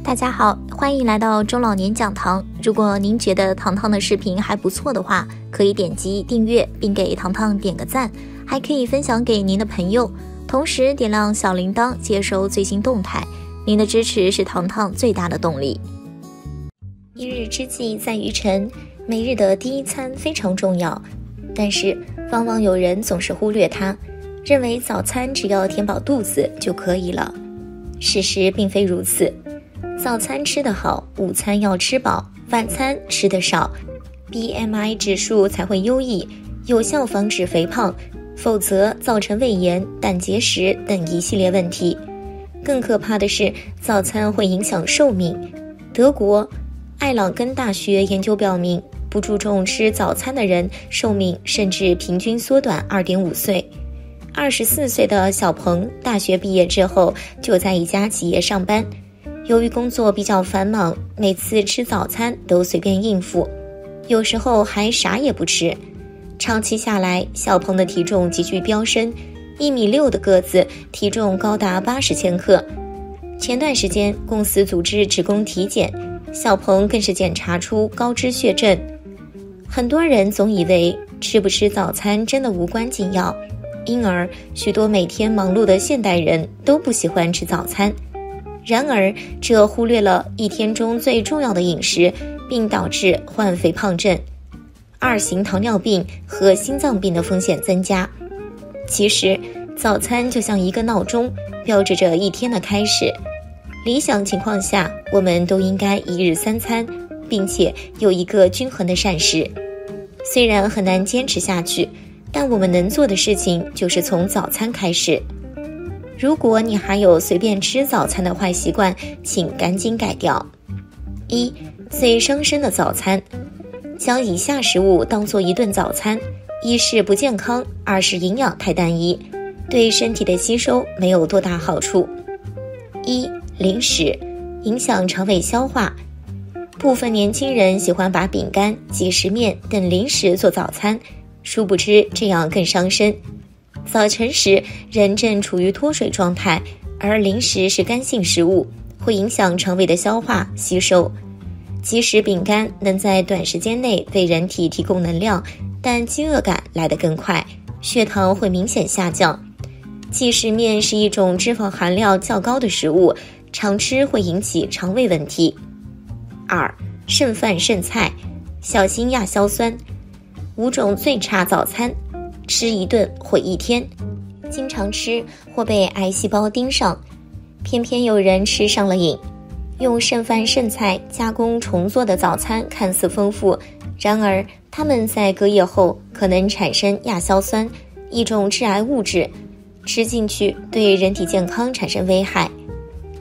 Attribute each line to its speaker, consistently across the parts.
Speaker 1: 大家好，欢迎来到中老年讲堂。如果您觉得糖糖的视频还不错的话，可以点击订阅并给糖糖点个赞，还可以分享给您的朋友，同时点亮小铃铛接收最新动态。您的支持是糖糖最大的动力。一日之计在于晨，每日的第一餐非常重要，但是往往有人总是忽略它，认为早餐只要填饱肚子就可以了。事实并非如此。早餐吃得好，午餐要吃饱，晚餐吃得少，BMI 指数才会优异，有效防止肥胖，否则造成胃炎、胆结石等一系列问题。更可怕的是，早餐会影响寿命。德国艾朗根大学研究表明，不注重吃早餐的人，寿命甚至平均缩短二点五岁。二十四岁的小鹏，大学毕业之后就在一家企业上班。由于工作比较繁忙，每次吃早餐都随便应付，有时候还啥也不吃。长期下来，小鹏的体重急剧飙升，一米六的个子，体重高达八十千克。前段时间，公司组织职工体检，小鹏更是检查出高脂血症。很多人总以为吃不吃早餐真的无关紧要，因而许多每天忙碌的现代人都不喜欢吃早餐。然而，这忽略了一天中最重要的饮食，并导致患肥胖症、二型糖尿病和心脏病的风险增加。其实，早餐就像一个闹钟，标志着一天的开始。理想情况下，我们都应该一日三餐，并且有一个均衡的膳食。虽然很难坚持下去，但我们能做的事情就是从早餐开始。如果你还有随便吃早餐的坏习惯，请赶紧改掉。一最伤身的早餐，将以下食物当做一顿早餐：一是不健康，二是营养太单一，对身体的吸收没有多大好处。一零食，影响肠胃消化。部分年轻人喜欢把饼干、即食面等零食做早餐，殊不知这样更伤身。早晨时，人正处于脱水状态，而零食是干性食物，会影响肠胃的消化吸收。即使饼干能在短时间内为人体提供能量，但饥饿感来得更快，血糖会明显下降。即食面是一种脂肪含量较高的食物，常吃会引起肠胃问题。二，剩饭剩菜，小心亚硝酸。五种最差早餐。吃一顿毁一天，经常吃或被癌细胞盯上，偏偏有人吃上了瘾。用剩饭剩菜加工重做的早餐看似丰富，然而它们在隔夜后可能产生亚硝酸，一种致癌物质，吃进去对人体健康产生危害。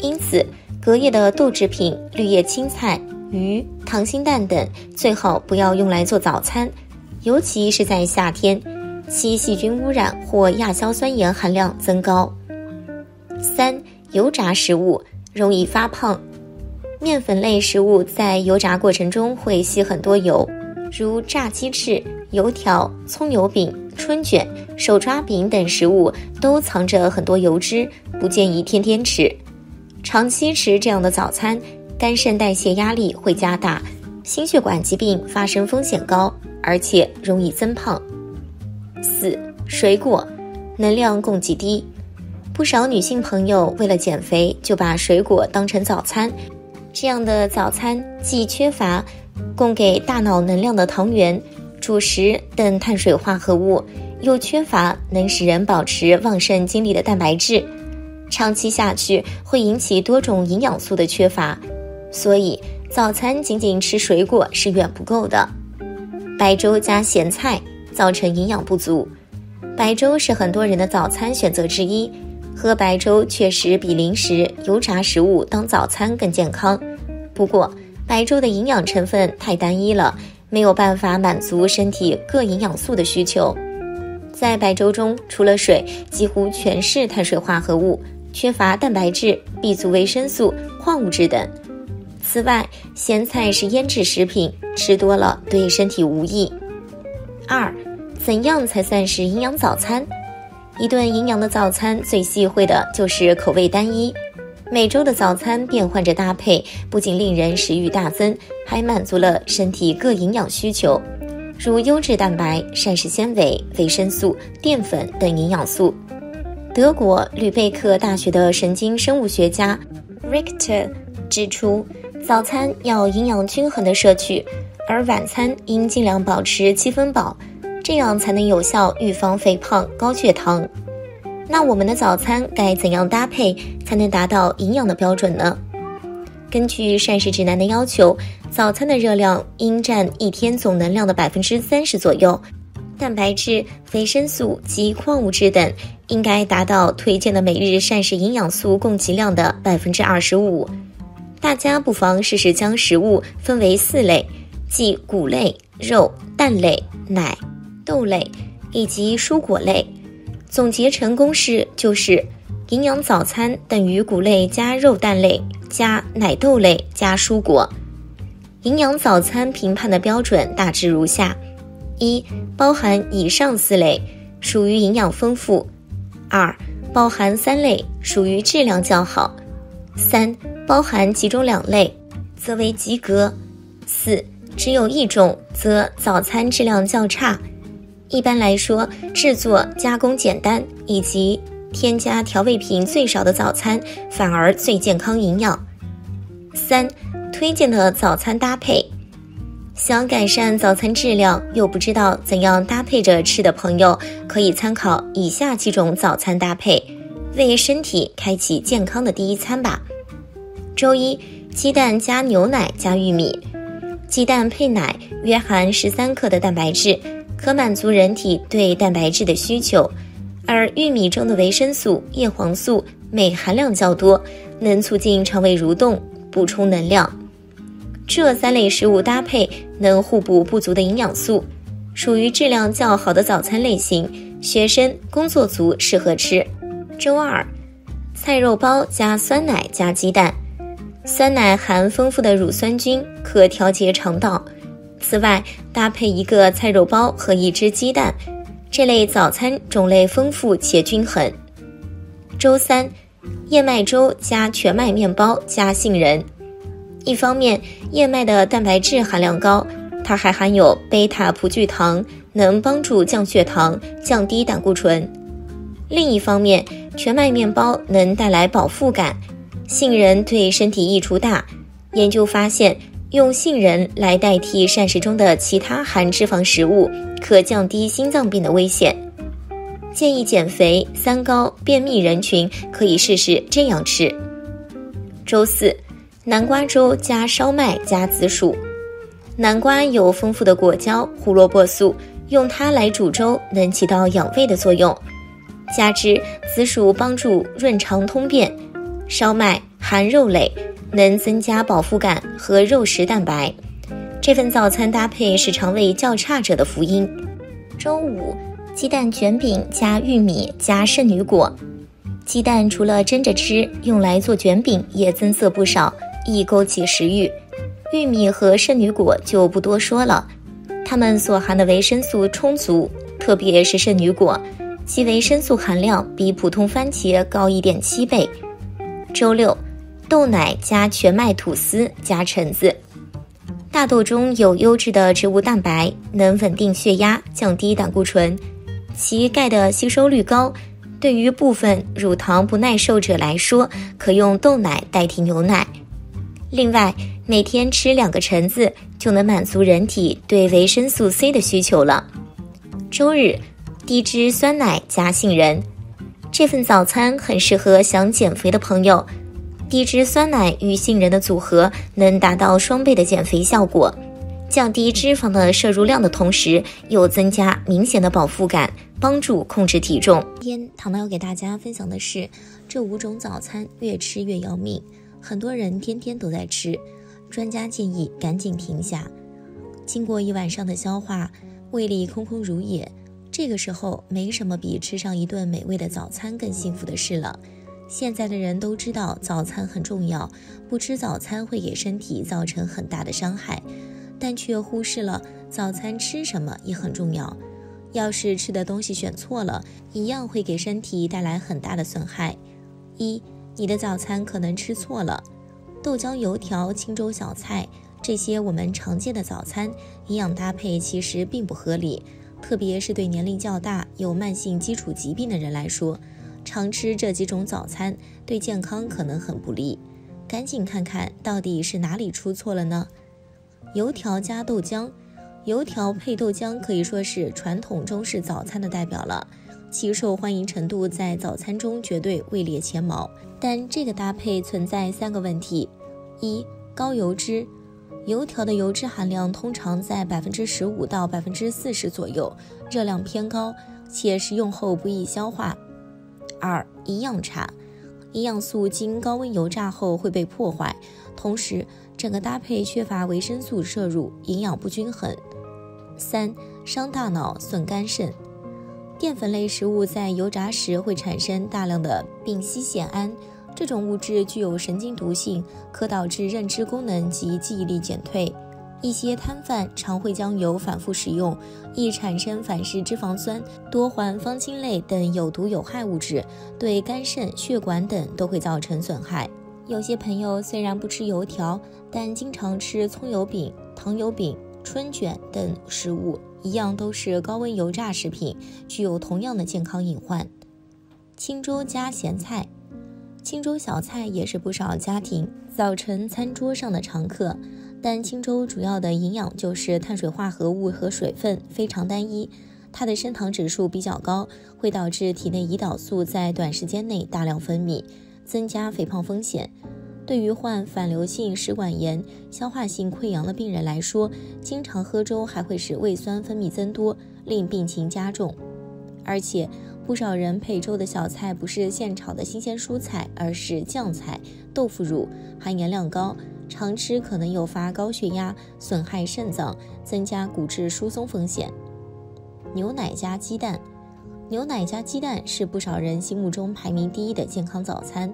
Speaker 1: 因此，隔夜的豆制品、绿叶青菜、鱼、溏心蛋等最好不要用来做早餐，尤其是在夏天。其细菌污染或亚硝酸盐含量增高。三、油炸食物容易发胖。面粉类食物在油炸过程中会吸很多油，如炸鸡翅、油条、葱油饼、春卷、手抓饼等食物都藏着很多油脂，不建议天天吃。长期吃这样的早餐，肝肾代谢压力会加大，心血管疾病发生风险高，而且容易增胖。四水果，能量供给低，不少女性朋友为了减肥就把水果当成早餐，这样的早餐既缺乏供给大脑能量的糖原、主食等碳水化合物，又缺乏能使人保持旺盛精力的蛋白质，长期下去会引起多种营养素的缺乏，所以早餐仅仅吃水果是远不够的，白粥加咸菜。造成营养不足，白粥是很多人的早餐选择之一。喝白粥确实比零食、油炸食物当早餐更健康。不过，白粥的营养成分太单一了，没有办法满足身体各营养素的需求。在白粥中，除了水，几乎全是碳水化合物，缺乏蛋白质、B 族维生素、矿物质等。此外，咸菜是腌制食品，吃多了对身体无益。二，怎样才算是营养早餐？一顿营养的早餐最忌讳的就是口味单一。每周的早餐变换着搭配，不仅令人食欲大增，还满足了身体各营养需求，如优质蛋白、膳食纤维、维生素、淀粉等营养素。德国吕贝克大学的神经生物学家 Richter 指出，早餐要营养均衡的摄取，而晚餐应尽量保持七分饱，这样才能有效预防肥胖、高血糖。那我们的早餐该怎样搭配才能达到营养的标准呢？根据膳食指南的要求，早餐的热量应占一天总能量的百分之三十左右，蛋白质、维生素及矿物质等应该达到推荐的每日膳食营养素供给量的百分之二十五。大家不妨试试将食物分为四类，即谷类、肉、蛋类、奶、豆类以及蔬果类。总结成公式就是：营养早餐等于谷类加肉蛋类加奶豆类加蔬果。营养早餐评判的标准大致如下：一、包含以上四类，属于营养丰富；二、包含三类，属于质量较好；三、包含其中两类，则为及格；四、只有一种，则早餐质量较差。一般来说，制作加工简单以及添加调味品最少的早餐反而最健康营养。三、推荐的早餐搭配，想改善早餐质量又不知道怎样搭配着吃的朋友，可以参考以下几种早餐搭配，为身体开启健康的第一餐吧。周一，鸡蛋加牛奶加玉米，鸡蛋配奶约含十三克的蛋白质。可满足人体对蛋白质的需求，而玉米中的维生素、叶黄素、镁含量较多，能促进肠胃蠕动，补充能量。这三类食物搭配能互补不足的营养素，属于质量较好的早餐类型，学生、工作族适合吃。周二，菜肉包加酸奶加鸡蛋，酸奶含丰富的乳酸菌，可调节肠道。此外，搭配一个菜肉包和一只鸡蛋，这类早餐种类丰富且均衡。周三，燕麦粥加全麦面包加杏仁。一方面，燕麦的蛋白质含量高，它还含有贝塔葡聚糖，能帮助降血糖、降低胆固醇。另一方面，全麦面包能带来饱腹感，杏仁对身体益处大。研究发现。用杏仁来代替膳食中的其他含脂肪食物，可降低心脏病的危险。建议减肥、三高、便秘人群可以试试这样吃。周四，南瓜粥加烧麦加紫薯。南瓜有丰富的果胶、胡萝卜素，用它来煮粥能起到养胃的作用。加之紫薯帮助润肠通便，烧麦含肉类。能增加饱腹感和肉食蛋白，这份早餐搭配是肠胃较差者的福音。周五，鸡蛋卷饼加玉米加圣女果。鸡蛋除了蒸着吃，用来做卷饼也增色不少，易勾起食欲。玉米和圣女果就不多说了，它们所含的维生素充足，特别是圣女果，其维生素含量比普通番茄高一点七倍。周六。豆奶加全麦吐司加橙子，大豆中有优质的植物蛋白，能稳定血压、降低胆固醇，其钙的吸收率高。对于部分乳糖不耐受者来说，可用豆奶代替牛奶。另外，每天吃两个橙子就能满足人体对维生素 C 的需求了。周日，低脂酸奶加杏仁，这份早餐很适合想减肥的朋友。低脂酸奶与杏仁的组合能达到双倍的减肥效果，降低脂肪的摄入量的同时，又增加明显的饱腹感，帮助控制体重。今天糖糖要给大家分享的是，这五种早餐越吃越要命，很多人天天都在吃，专家建议赶紧停下。经过一晚上的消化，胃里空空如也，这个时候没什么比吃上一顿美味的早餐更幸福的事了。现在的人都知道早餐很重要，不吃早餐会给身体造成很大的伤害，但却忽视了早餐吃什么也很重要。要是吃的东西选错了，一样会给身体带来很大的损害。一、你的早餐可能吃错了。豆浆、油条、清粥、小菜，这些我们常见的早餐营养搭配其实并不合理，特别是对年龄较大、有慢性基础疾病的人来说，常吃这几种早餐对健康可能很不利。赶紧看看到底是哪里出错了呢？油条加豆浆，油条配豆浆可以说是传统中式早餐的代表了，其受欢迎程度在早餐中绝对位列前茅。但这个搭配存在三个问题：一、高油脂，油条的油脂含量通常在百分之十五到百分之四十左右，热量偏高，且食用后不易消化；二、营养差，营养素经高温油炸后会被破坏，同时整个搭配缺乏维生素摄入，营养不均衡；三、伤大脑，损肝肾。淀粉类食物在油炸时会产生大量的丙烯酰胺，这种物质具有神经毒性，可导致认知功能及记忆力减退。一些摊贩常会将油反复使用，易产生反式脂肪酸、多环芳烃类等有毒有害物质，对肝肾、血管等都会造成损害。有些朋友虽然不吃油条，但经常吃葱油饼、糖油饼、春卷等食物。一样都是高温油炸食品，具有同样的健康隐患。清粥加咸菜，清粥小菜也是不少家庭早晨餐桌上的常客。但清粥主要的营养就是碳水化合物和水分，非常单一。它的升糖指数比较高，会导致体内胰岛素在短时间内大量分泌，增加肥胖风险。对于患反流性食管炎、消化性溃疡的病人来说，经常喝粥还会使胃酸分泌增多，令病情加重。而且，不少人配粥的小菜不是现炒的新鲜蔬菜，而是酱菜、豆腐乳，含盐量高，常吃可能诱发高血压、损害肾脏、增加骨质疏松风险。牛奶加鸡蛋，牛奶加鸡蛋是不少人心目中排名第一的健康早餐。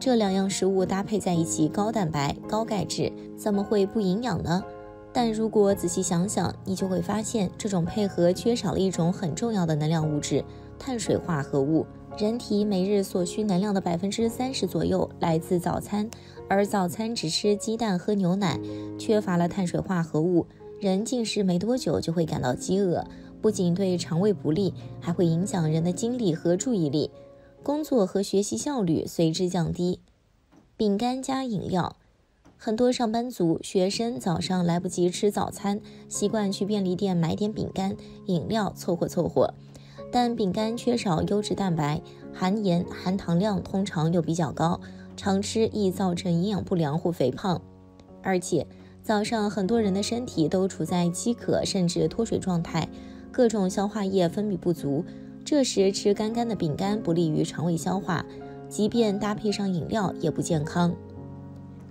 Speaker 1: 这两样食物搭配在一起，高蛋白、高钙质，怎么会不营养呢？但如果仔细想想，你就会发现，这种配合缺少了一种很重要的能量物质——碳水化合物。人体每日所需能量的百分之三十左右来自早餐，而早餐只吃鸡蛋、喝牛奶，缺乏了碳水化合物，人进食没多久就会感到饥饿，不仅对肠胃不利，还会影响人的精力和注意力。工作和学习效率随之降低。饼干加饮料，很多上班族、学生早上来不及吃早餐，习惯去便利店买点饼干、饮料凑合凑合。但饼干缺少优质蛋白，含盐、含糖量通常又比较高，常吃易造成营养不良或肥胖。而且早上很多人的身体都处在饥渴甚至脱水状态，各种消化液分泌不足。这时吃干干的饼干不利于肠胃消化，即便搭配上饮料也不健康。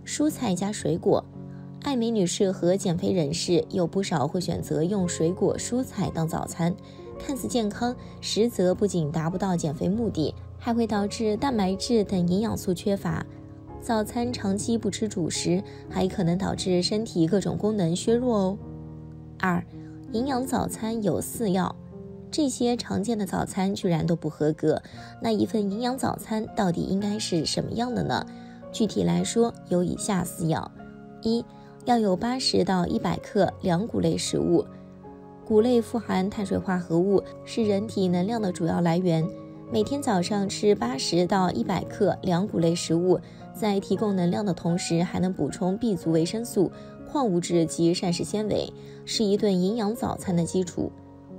Speaker 1: 蔬菜加水果，爱美女士和减肥人士有不少会选择用水果蔬菜当早餐，看似健康，实则不仅达不到减肥目的，还会导致蛋白质等营养素缺乏。早餐长期不吃主食，还可能导致身体各种功能削弱哦。二，营养早餐有四要。这些常见的早餐居然都不合格，那一份营养早餐到底应该是什么样的呢？具体来说，有以下四要：一要有八十到一百克两谷类食物，谷类富含碳水化合物，是人体能量的主要来源。每天早上吃八十到一百克两谷类食物，在提供能量的同时，还能补充 B 族维生素、矿物质及膳食纤维，是一顿营养早餐的基础。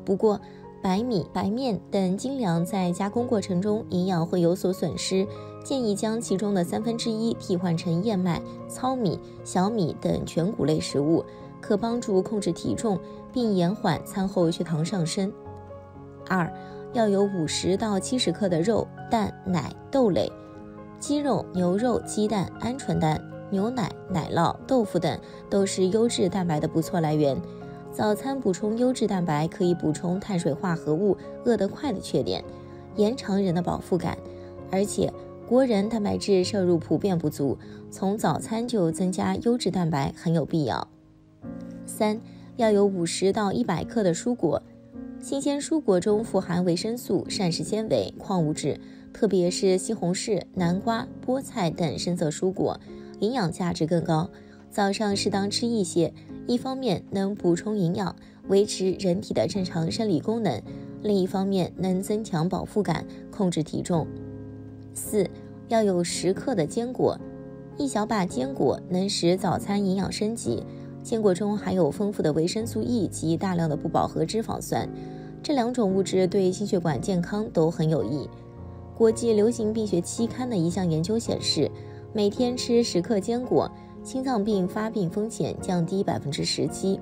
Speaker 1: 不过，白米、白面等精粮在加工过程中营养会有所损失，建议将其中的三分之一替换成燕麦、糙米、小米等全谷类食物，可帮助控制体重并延缓餐后血糖上升。二，要有五十到七十克的肉、蛋、奶、豆类，鸡肉、牛肉、鸡蛋、鹌鹑蛋、牛奶、奶酪、豆腐等都是优质蛋白的不错来源。早餐补充优质蛋白，可以补充碳水化合物饿得快的缺点，延长人的饱腹感。而且国人蛋白质摄入普遍不足，从早餐就增加优质蛋白很有必要。三要有五十到一百克的蔬果，新鲜蔬果中富含维生素、膳食纤维、矿物质，
Speaker 2: 特别是西红柿、南瓜、菠菜等深色蔬果，营养价值更高。早上适当吃一些，一方面能补充营养，维持人体的正常生理功能；另一方面能增强饱腹感，控制体重。四要有十克的坚果，一小把坚果能使早餐营养升级。坚果中含有丰富的维生素 E 及大量的不饱和脂肪酸，这两种物质对心血管健康都很有益。国际流行病学期刊的一项研究显示，每天吃十克坚果，心脏病发病风险降低百分之十七，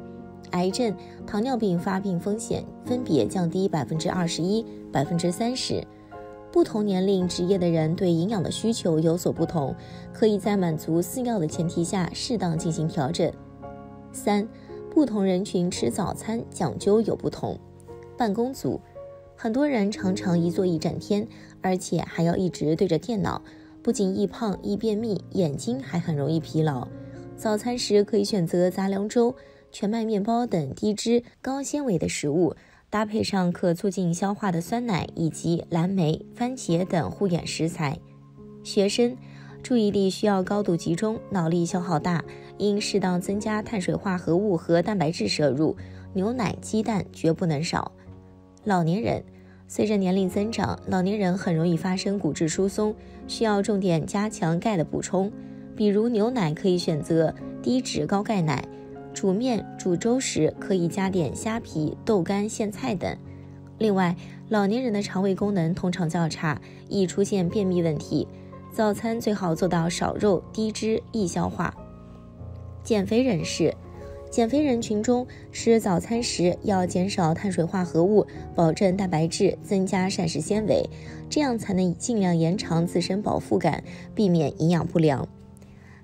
Speaker 2: 癌症、糖尿病发病风险分别降低百分之二十一、百分之三十。不同年龄、职业的人对营养的需求有所不同，可以在满足四要的前提下适当进行调整。三，不同人群吃早餐讲究有不同。办公族，很多人常常一坐一整天，而且还要一直对着电脑，不仅易胖易便秘，眼睛还很容易疲劳。早餐时可以选择杂粮粥、全麦面包等低脂高纤维的食物，搭配上可促进消化的酸奶以及蓝莓、番茄等护眼食材。学生。注意力需要高度集中，脑力消耗大，应适当增加碳水化合物和蛋白质摄入，牛奶、鸡蛋绝不能少。老年人随着年龄增长，老年人很容易发生骨质疏松，需要重点加强钙的补充，比如牛奶可以选择低脂高钙奶，煮面、煮粥时可以加点虾皮、豆干、苋菜等。另外，老年人的肠胃功能通常较差，易出现便秘问题。早餐最好做到少肉、低脂、易消化。减肥人士，减肥人群中吃早餐时要减少碳水化合物，保证蛋白质，增加膳食纤维，这样才能尽量延长自身饱腹感，避免营养不良。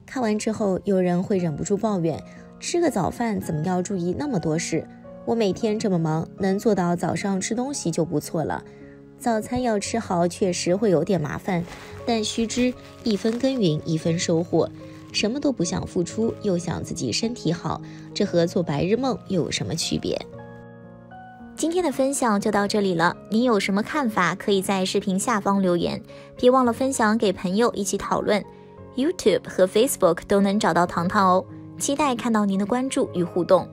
Speaker 2: 看完之后，有人会忍不住抱怨：吃个早饭怎么要注意那么多事？我每天这么忙，能做到早上吃东西就不错了。早餐要吃好，确实会有点麻烦，但须知一分耕耘一分收获。什么都不想付出，又想自己身体好，这和做白日梦又有什么区别？
Speaker 1: 今天的分享就到这里了，您有什么看法，可以在视频下方留言，别忘了分享给朋友一起讨论。YouTube 和 Facebook 都能找到糖糖哦，期待看到您的关注与互动。